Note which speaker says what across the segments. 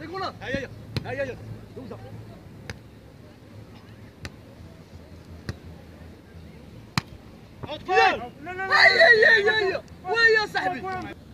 Speaker 1: Regular. Ja, ja, ja. Ja, ja, ja. Los ab. Output. Ja, ja, ja, ja. Wo ja, صاحبي.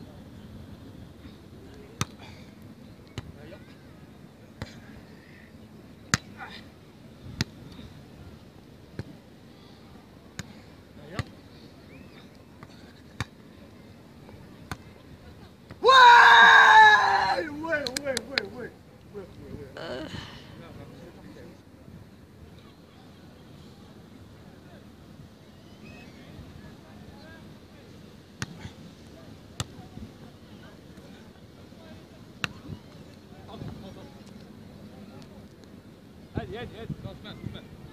Speaker 1: Hadi hadi hadi. Osman, Osman.